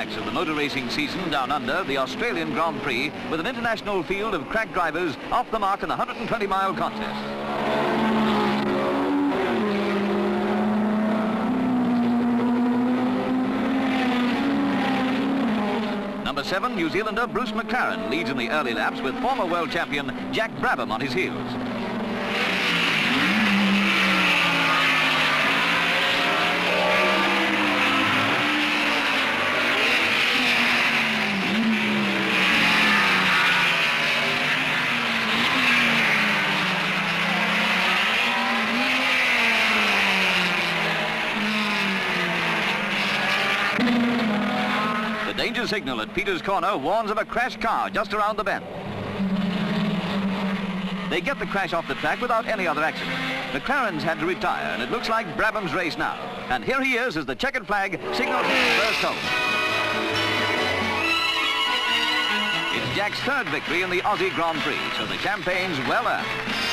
climax of the motor racing season down under, the Australian Grand Prix, with an international field of crack drivers off the mark in the 120-mile contest. Number seven, New Zealander Bruce McLaren leads in the early laps with former world champion Jack Brabham on his heels. Danger signal at Peters Corner warns of a crash car just around the bend. They get the crash off the track without any other accident. McLaren's had to retire, and it looks like Brabham's race now. And here he is as the checkered flag signals his first home. It's Jack's third victory in the Aussie Grand Prix, so the champagne's well earned.